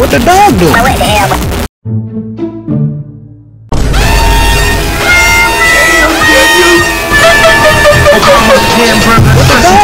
What the dog do? I went to. Damn. What the dog?